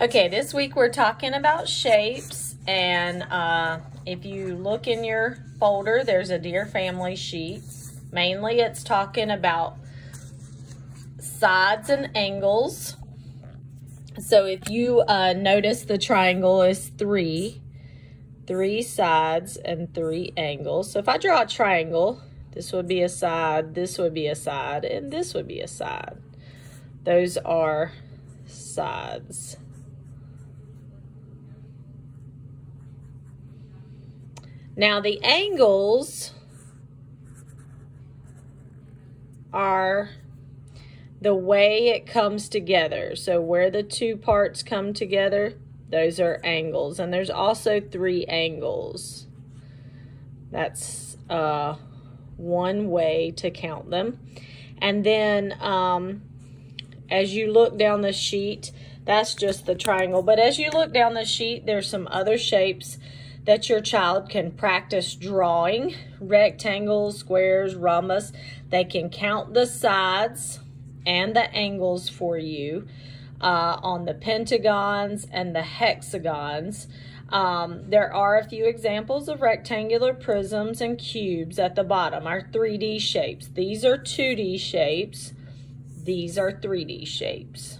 Okay, this week we're talking about shapes, and uh, if you look in your folder, there's a Dear Family sheet. Mainly it's talking about sides and angles. So if you uh, notice the triangle is three, three sides and three angles. So if I draw a triangle, this would be a side, this would be a side, and this would be a side. Those are sides. Now the angles are the way it comes together. So where the two parts come together, those are angles. And there's also three angles. That's uh, one way to count them. And then um, as you look down the sheet, that's just the triangle. But as you look down the sheet, there's some other shapes that your child can practice drawing. Rectangles, squares, rhombus. They can count the sides and the angles for you uh, on the pentagons and the hexagons. Um, there are a few examples of rectangular prisms and cubes at the bottom, our 3D shapes. These are 2D shapes. These are 3D shapes.